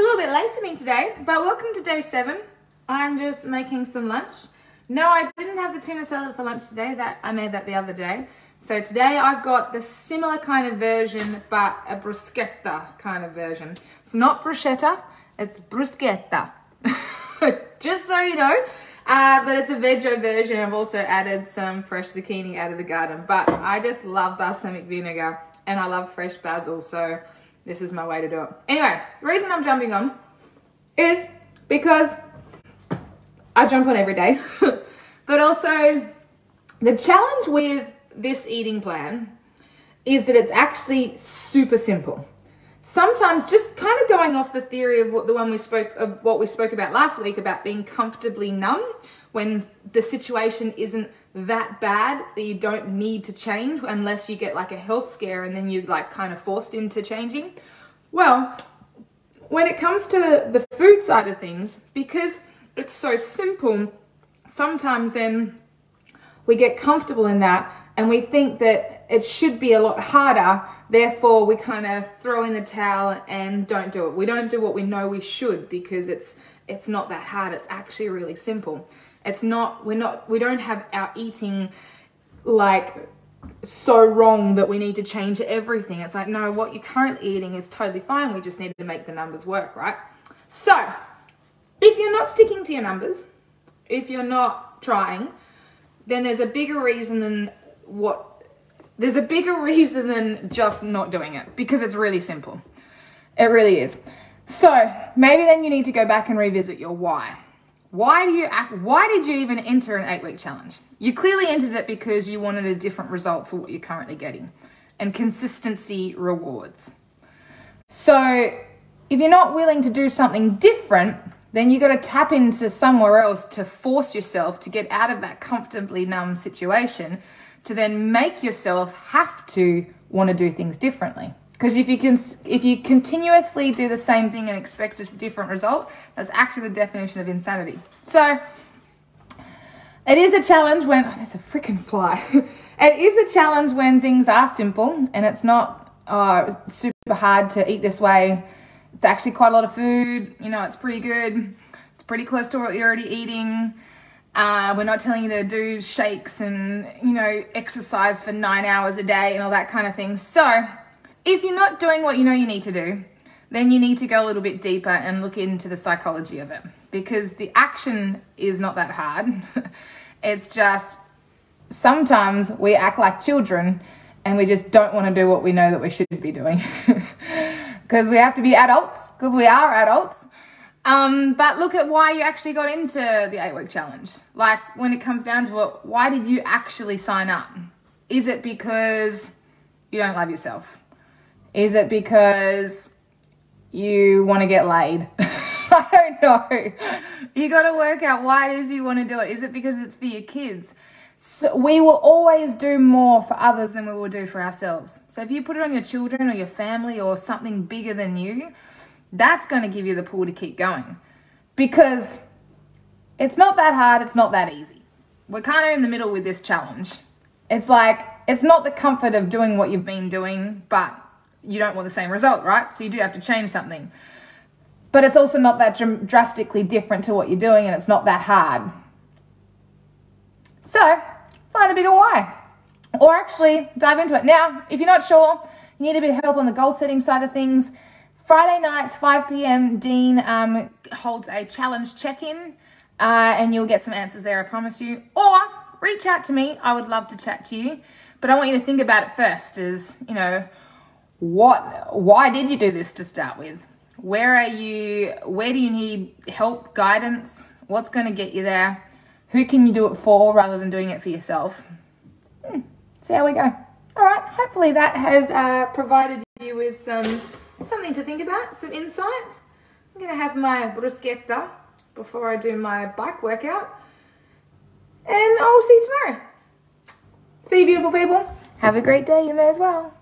a little bit late for me today, but welcome to day seven. I'm just making some lunch. No, I didn't have the tuna salad for lunch today. That I made that the other day. So today I've got the similar kind of version, but a bruschetta kind of version. It's not bruschetta, it's bruschetta. just so you know. Uh, but it's a veggie version. I've also added some fresh zucchini out of the garden. But I just love balsamic vinegar and I love fresh basil. So this is my way to do it. Anyway, the reason I'm jumping on is because I jump on every day. but also the challenge with this eating plan is that it's actually super simple. Sometimes just kind of going off the theory of what the one we spoke of what we spoke about last week about being comfortably numb when the situation isn't that bad that you don't need to change unless you get like a health scare and then you're like kind of forced into changing. Well, when it comes to the food side of things, because it's so simple, sometimes then we get comfortable in that and we think that it should be a lot harder, therefore we kind of throw in the towel and don't do it. We don't do what we know we should because it's it's not that hard. It's actually really simple. It's not, we're not, we don't have our eating like so wrong that we need to change everything. It's like, no, what you're currently eating is totally fine. We just need to make the numbers work, right? So, if you're not sticking to your numbers, if you're not trying, then there's a bigger reason than what there's a bigger reason than just not doing it because it's really simple. It really is. So, maybe then you need to go back and revisit your why. Why do you act, why did you even enter an eight week challenge? You clearly entered it because you wanted a different result to what you're currently getting and consistency rewards. So if you're not willing to do something different, then you got to tap into somewhere else to force yourself to get out of that comfortably numb situation to then make yourself have to want to do things differently. Because if you can, if you continuously do the same thing and expect a different result, that's actually the definition of insanity. So it is a challenge when oh, there's a freaking fly. it is a challenge when things are simple and it's not uh, super hard to eat this way. It's actually quite a lot of food. You know, it's pretty good. It's pretty close to what you're already eating. Uh, we're not telling you to do shakes and you know exercise for nine hours a day and all that kind of thing. So if you're not doing what you know you need to do, then you need to go a little bit deeper and look into the psychology of it because the action is not that hard. it's just sometimes we act like children and we just don't want to do what we know that we should be doing because we have to be adults because we are adults. Um, but look at why you actually got into the eight week challenge. Like when it comes down to it, why did you actually sign up? Is it because you don't love yourself? Is it because you want to get laid? I don't know. You got to work out why it is you want to do it. Is it because it's for your kids? So we will always do more for others than we will do for ourselves. So if you put it on your children or your family or something bigger than you, that's going to give you the pull to keep going. Because it's not that hard, it's not that easy. We're kind of in the middle with this challenge. It's like, it's not the comfort of doing what you've been doing, but you don't want the same result, right? So you do have to change something. But it's also not that dr- drastically different to what you're doing and it's not that hard. So find a bigger why. Or actually dive into it. Now, if you're not sure, you need a bit of help on the goal setting side of things. Friday nights, 5 p.m., Dean um, holds a challenge check in uh, and you'll get some answers there, I promise you. Or reach out to me. I would love to chat to you. But I want you to think about it first is, you know, what why did you do this to start with where are you where do you need help guidance what's going to get you there who can you do it for rather than doing it for yourself hmm. see how we go all right hopefully that has uh, provided you with some something to think about some insight. I'm going to have my bruschetta before i do my bike workout. And i'll see you tomorrow. See you beautiful people. Have a great day you may as well